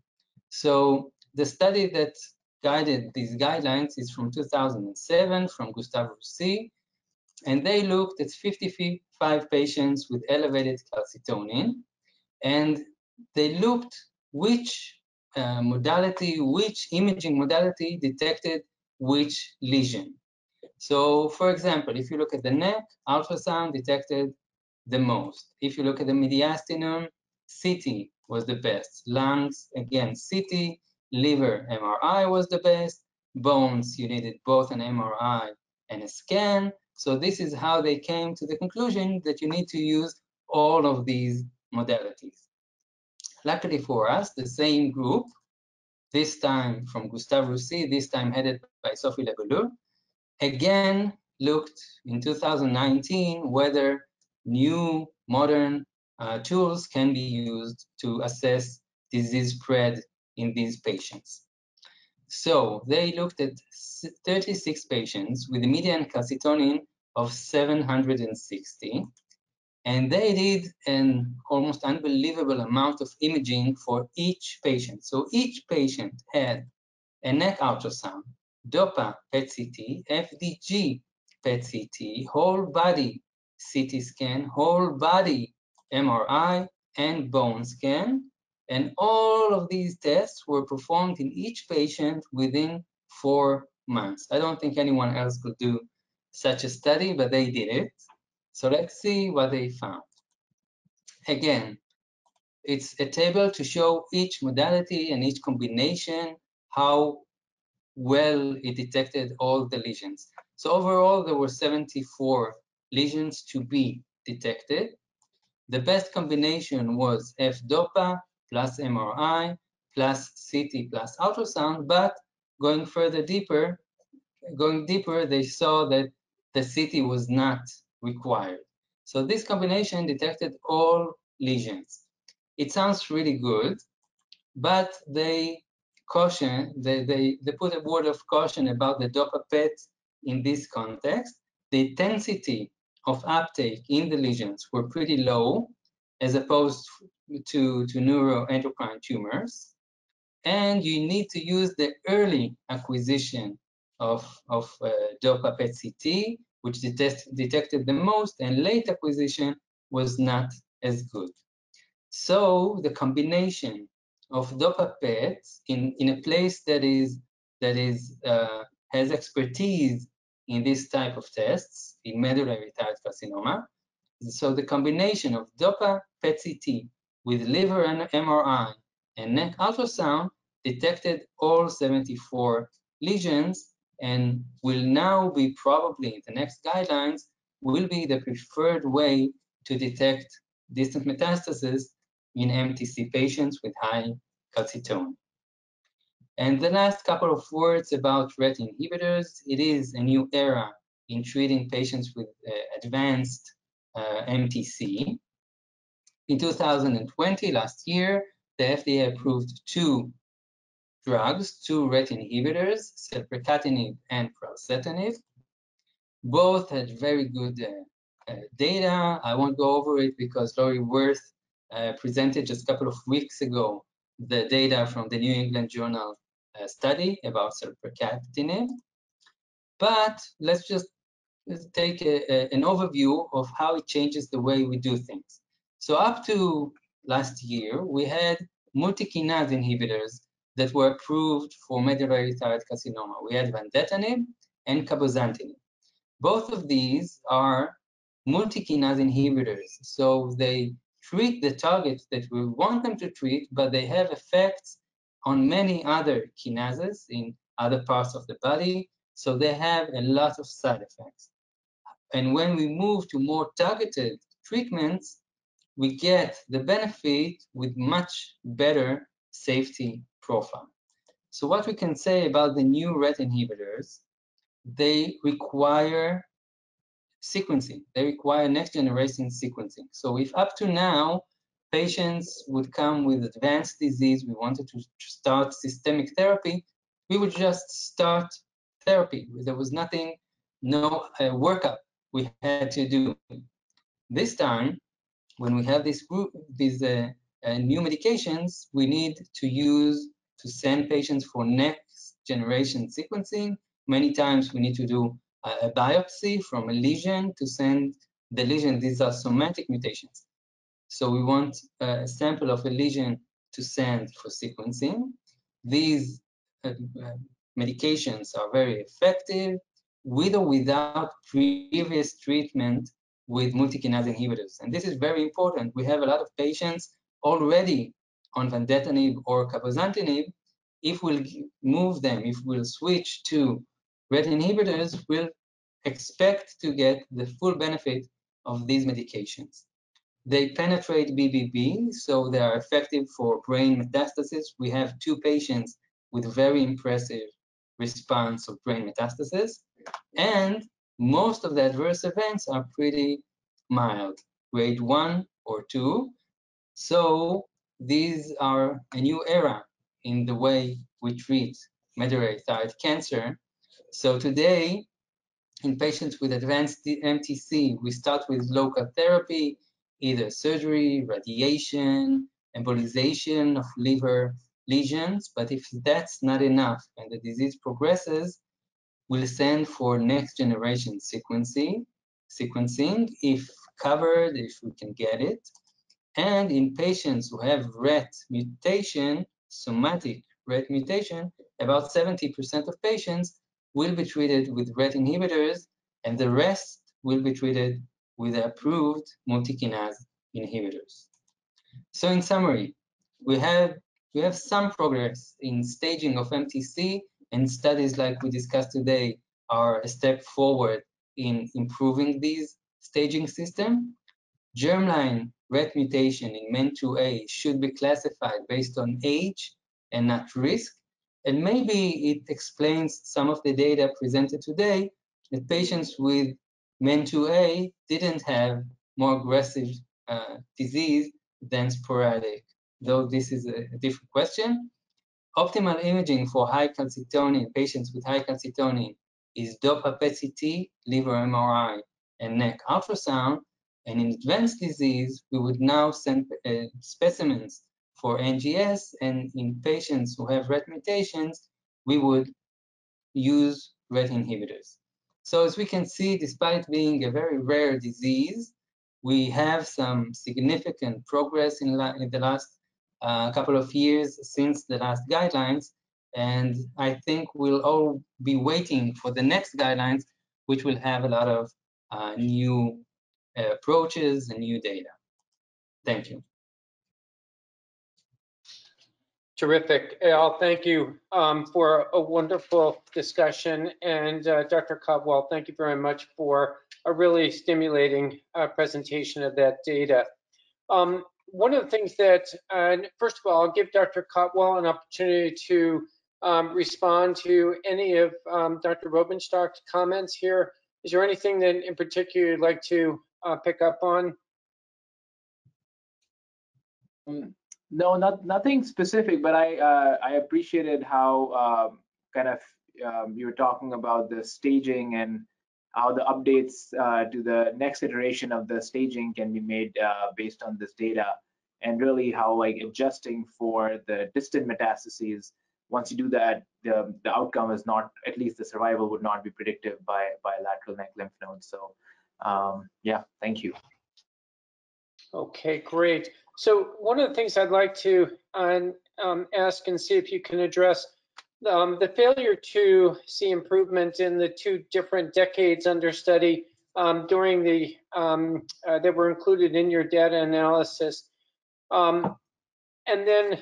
So the study that guided these guidelines is from 2007 from Gustave Roussy, and they looked at 55 patients with elevated calcitonin, and they looked which uh, modality, which imaging modality detected which lesion. So for example, if you look at the neck, ultrasound detected the most. If you look at the mediastinum, CT was the best. Lungs, again, CT. Liver, MRI was the best. Bones, you needed both an MRI and a scan. So this is how they came to the conclusion that you need to use all of these modalities. Luckily for us, the same group, this time from Gustave Roussy, this time headed by Sophie Leboulleux, again looked in 2019 whether new modern uh, tools can be used to assess disease spread in these patients. So they looked at 36 patients with a median calcitonin of 760, and they did an almost unbelievable amount of imaging for each patient. So each patient had a neck ultrasound, DOPA PET-CT, FDG PET-CT, whole body CT scan, whole body MRI, and bone scan. And all of these tests were performed in each patient within four months. I don't think anyone else could do such a study, but they did it. So let's see what they found. Again, it's a table to show each modality and each combination, how well it detected all the lesions. So overall, there were 74 lesions to be detected. The best combination was F-DOPA plus MRI plus CT plus ultrasound, but going further deeper, going deeper, they saw that the CT was not required. So this combination detected all lesions. It sounds really good, but they caution, they, they, they put a word of caution about the DOPA PET in this context. The intensity of uptake in the lesions were pretty low as opposed to, to neuroendocrine tumors. And you need to use the early acquisition of, of uh, DOPA PET-CT, which detect, detected the most, and late acquisition was not as good. So the combination of DOPA PET in, in a place that is that is uh, has expertise in this type of tests in medullary thyroid carcinoma. So the combination of DOPA PET-CT with liver and MRI and neck ultrasound detected all 74 lesions and will now be probably in the next guidelines will be the preferred way to detect distant metastasis in MTC patients with high calcitonin. And the last couple of words about RET inhibitors. It is a new era in treating patients with uh, advanced uh, MTC. In 2020, last year, the FDA approved two drugs, two RET inhibitors, selpercatinib and pralsetinib. Both had very good uh, uh, data. I won't go over it because Lori Wirth uh, presented just a couple of weeks ago the data from the New England Journal uh, study about selpercatinib. But let's just take a, a, an overview of how it changes the way we do things. So up to last year, we had multi-kinase inhibitors that were approved for medullary thyroid carcinoma. We had vandetanib and cabozantinib. Both of these are multi-kinase inhibitors, so they treat the targets that we want them to treat, but they have effects on many other kinases in other parts of the body, so they have a lot of side effects. And when we move to more targeted treatments, we get the benefit with much better safety profile. So what we can say about the new RET inhibitors, they require sequencing. They require next generation sequencing. So if up to now, patients would come with advanced disease, we wanted to start systemic therapy, we would just start therapy. There was nothing, no uh, workup we had to do. This time, when we have this group, these uh, uh, new medications, we need to use to send patients for next generation sequencing. Many times we need to do a, biopsy from a lesion to send the lesion. These are somatic mutations. So we want a sample of a lesion to send for sequencing. These uh, uh, medications are very effective with or without previous treatment with multikinase inhibitors. And this is very important. We have a lot of patients already on vandetanib or cabozantinib. If we'll move them, if we'll switch to RET inhibitors, we'll expect to get the full benefit of these medications. They penetrate BBB, so they are effective for brain metastasis. We have two patients with very impressive response of brain metastasis. And most of the adverse events are pretty mild, grade one or two. So these are a new era in the way we treat medullary thyroid cancer. So today, in patients with advanced MTC, we start with local therapy, either surgery, radiation, embolization of liver lesions. But if that's not enough and the disease progresses, we'll send for next generation sequencing, sequencing if covered, if we can get it. And in patients who have RET mutation, somatic RET mutation, about 70% of patients will be treated with RET inhibitors, and the rest will be treated with approved multikinase inhibitors. So in summary, we have, we have some progress in staging of MTC, and studies like we discussed today are a step forward in improving these staging system. Germline RET mutation in MEN2A should be classified based on age and not risk. And maybe it explains some of the data presented today that patients with MEN2A didn't have more aggressive uh, disease than sporadic, though this is a, a different question. Optimal imaging for high calcitonin, patients with high calcitonin, is DOPA PET-CT, liver MRI, and neck ultrasound. And in advanced disease, we would now send uh, specimens for NGS, and in patients who have RET mutations, we would use RET inhibitors. So as we can see, despite being a very rare disease, we have some significant progress in, in the last uh, couple of years since the last guidelines. And I think we'll all be waiting for the next guidelines, which will have a lot of uh, new uh, approaches and new data. Thank you. Terrific. Eyal, thank you um, for a wonderful discussion. And uh, Dr. Kotwal, thank you very much for a really stimulating uh, presentation of that data. Um, one of the things that, first of all, I'll give Dr. Kotwal an opportunity to um, respond to any of um, Dr. Robenshtok's comments here. Is there anything that in particular you'd like to uh, pick up on? Um, no, not nothing specific, but I uh, I appreciated how um, kind of um, you were talking about the staging and how the updates uh, to the next iteration of the staging can be made uh, based on this data, and really how like adjusting for the distant metastases. Once you do that, the the outcome is not at least the survival would not be predictive by by lateral neck lymph nodes. So um, yeah, thank you. Okay, great. So one of the things I'd like to um, um, ask and see if you can address um, the failure to see improvement in the two different decades under study um, during the um, uh, that were included in your data analysis. Um, and then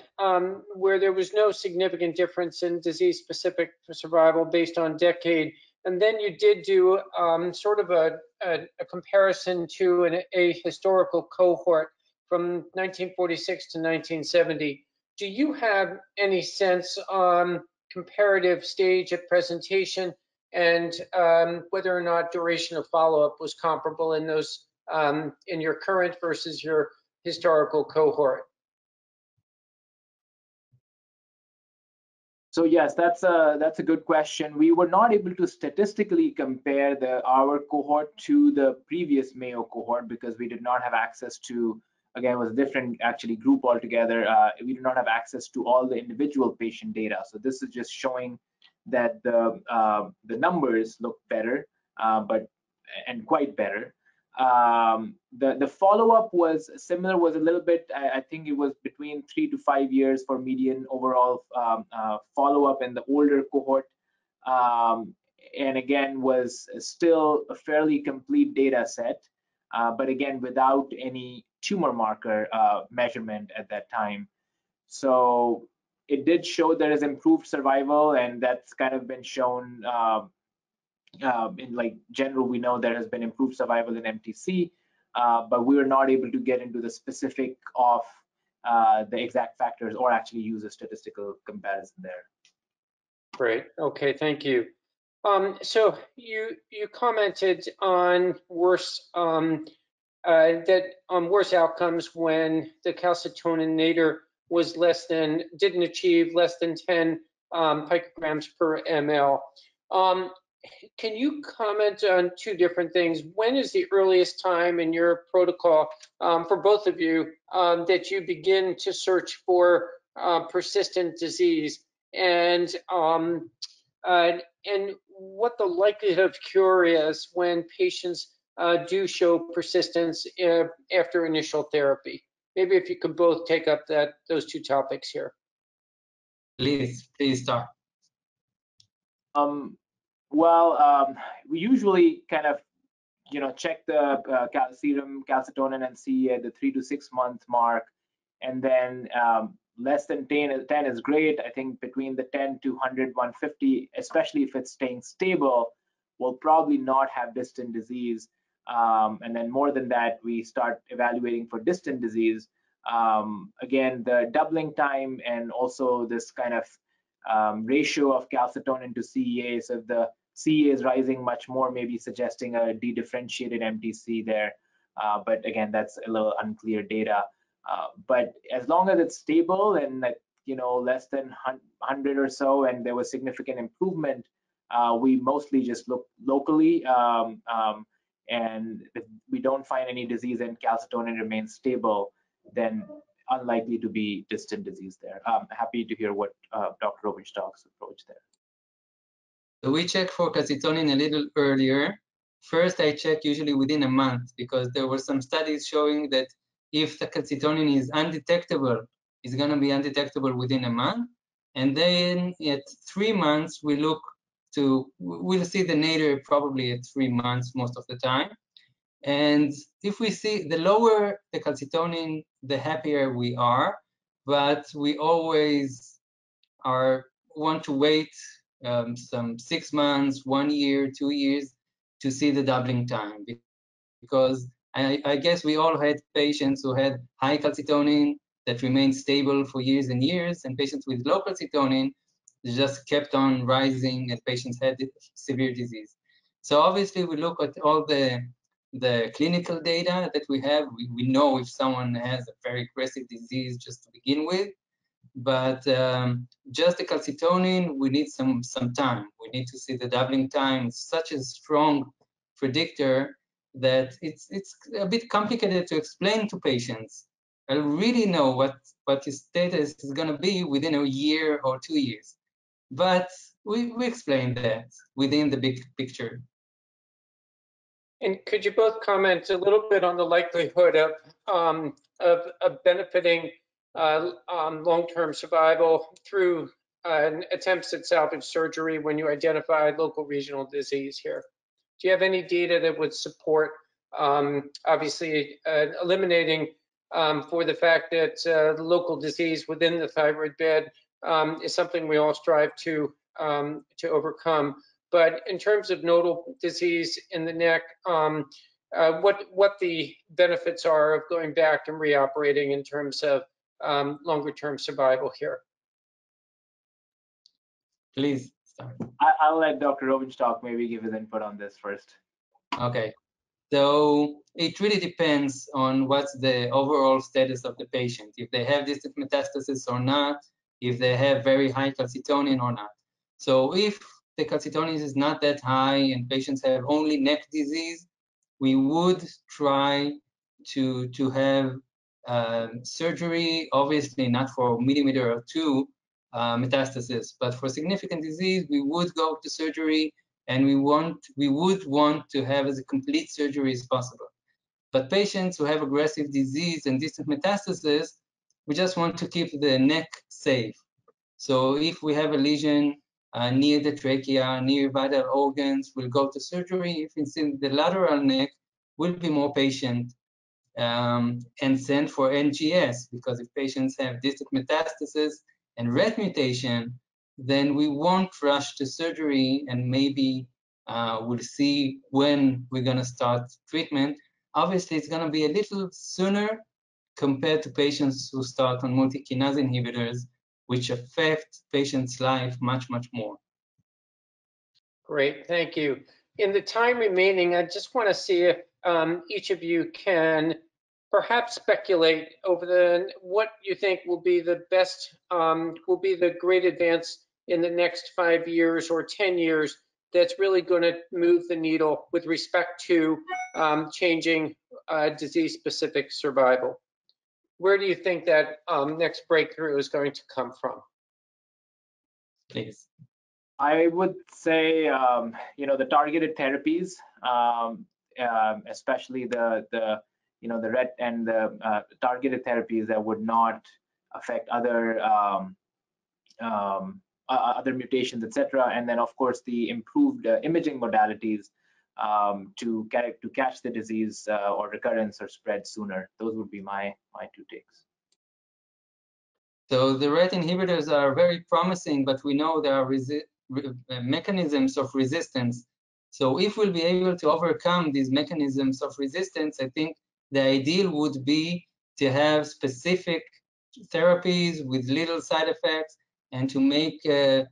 where there was no significant difference in disease-specific survival based on decade. And then you did do sort of a, a, a comparison to an, a historical cohort from 1946 to 1970. Do you have any sense on comparative stage of presentation and um, whether or not duration of follow-up was comparable in those um, in your current versus your historical cohort? So yes, that's a that's a good question. We were not able to statistically compare the our cohort to the previous Mayo cohort because we did not have access to again was a different actually group altogether. Uh, we do not have access to all the individual patient data. So this is just showing that the uh, the numbers look better, uh, but and quite better. Um, the the follow-up was similar, was a little bit. I, I, think it was between three to five years for median overall um, uh, follow-up in the older cohort. Um, and again, was still a fairly complete data set, uh, but again, without any tumor marker uh, measurement at that time. So it did show there is improved survival, and that's kind of been shown uh, uh, in like general. We know there has been improved survival in MTC, uh, but we were not able to get into the specific of uh, the exact factors or actually use a statistical comparison there. Great. Okay. Thank you. Um, so you you commented on worse um, uh, that um, worse outcomes when the calcitonin nadir was less than, didn't achieve less than 10 um, picograms per ml. Um, can you comment on two different things? When is the earliest time in your protocol um, for both of you um, that you begin to search for uh, persistent disease? And um, uh, and what the likelihood of cure is when patients uh, do show persistence uh, after initial therapy. Maybe if you could both take up that those two topics here. Please, please start. Um, well, um, we usually kind of, you know, check the uh, cal serum calcitonin and see at the three to six month mark, and then um, less than 10, 10 is great. I think between the 10 to 100, 150, especially if it's staying stable, will probably not have distant disease. Um, and then more than that, we start evaluating for distant disease. Um, again, the doubling time and also this kind of um, ratio of calcitonin to CEA. So if the CEA is rising much more, maybe suggesting a dedifferentiated MTC there. Uh, but again, that's a little unclear data. Uh, but as long as it's stable and you know less than 100 or so, and there was significant improvement, uh, we mostly just look locally. Um, um, And if we don't find any disease and calcitonin remains stable, then unlikely to be distant disease there. I'm happy to hear what uh, Dr. Robenshtok's approach there. So we check for calcitonin a little earlier. First, I check usually within a month because there were some studies showing that if the calcitonin is undetectable, it's going to be undetectable within a month. And then at three months, we look to, we'll see the nadir probably at three months most of the time. And if we see the lower the calcitonin, the happier we are. But we always are want to wait um, some six months, one year, two years to see the doubling time because I, I, guess we all had patients who had high calcitonin that remained stable for years and years, and patients with low calcitonin just kept on rising and patients had severe disease. So obviously we look at all the the clinical data that we have. We, we know if someone has a very aggressive disease just to begin with, but um, just the calcitonin, we need some some time. We need to see the doubling time. Such a strong predictor that it's it's a bit complicated to explain to patients. I really know what what his status is going to be within a year or two years, but we we explain that within the big picture. And could you both comment a little bit on the likelihood of um, of, of benefiting uh, um, long-term survival through uh, attempts at salvage surgery when you identify local regional disease here? Do you have any data that would support, um, obviously, uh, eliminating um, for the fact that uh, local disease within the thyroid bed um, is something we all strive to um, to overcome. But in terms of nodal disease in the neck, um, uh, what what the benefits are of going back and reoperating in terms of um, longer term survival here? Please start. I, will let Dr. Robenshtok maybe give his input on this first. Okay. So it really depends on what's the overall status of the patient, if they have distant metastasis or not, if they have very high calcitonin or not. So if the calcitonin is not that high and patients have only neck disease, we would try to, to have um, surgery, obviously not for millimeter or two uh, metastasis, but for significant disease, we would go to surgery and we want we would want to have as complete surgery as possible. But patients who have aggressive disease and distant metastasis, we just want to keep the neck safe. So if we have a lesion uh, near the trachea, near vital organs, we'll go to surgery. If it's in the lateral neck, we'll be more patient um, and send for NGS because if patients have distant metastasis and RET mutation, then we won't rush to surgery and maybe uh, we'll see when we're going to start treatment. Obviously, it's going to be a little sooner compared to patients who start on multi-kinase inhibitors, which affect patients' life much, much more. Great, thank you. In the time remaining, I just want to see if um, each of you can perhaps speculate over the what you think will be the best um, will be the great advance in the next five years or 10 years that's really going to move the needle with respect to um, changing uh, disease specific survival. Where do you think that um, next breakthrough is going to come from? Please. I would say, um, you know, the targeted therapies, um, uh, especially the the you know the RET and the uh, targeted therapies that would not affect other um, um, uh, other mutations, etc. And then of course the improved uh, imaging modalities um, to to catch the disease uh, or recurrence or spread sooner. Those would be my my two takes. So the RET inhibitors are very promising, but we know there are uh, mechanisms of resistance. So if we'll be able to overcome these mechanisms of resistance, I think the ideal would be to have specific therapies with little side effects and to make uh,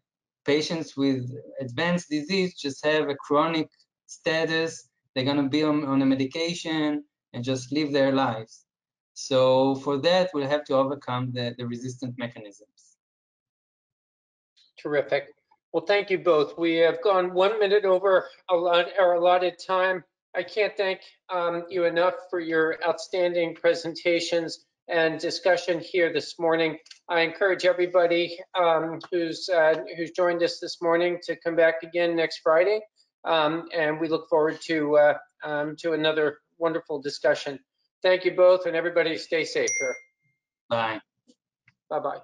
patients with advanced disease just have a chronic status. They're going to be on, on a medication and just live their lives. So for that, we'll have to overcome the, the resistant mechanisms. Terrific. Well, thank you both. We have gone one minute over our allotted time. I can't thank um, you enough for your outstanding presentations and discussion here this morning. I encourage everybody um, who's uh, who's joined us this morning to come back again next Friday, um, and we look forward to uh, um, to another wonderful discussion. Thank you both, and everybody stay safe here. Bye. Bye bye.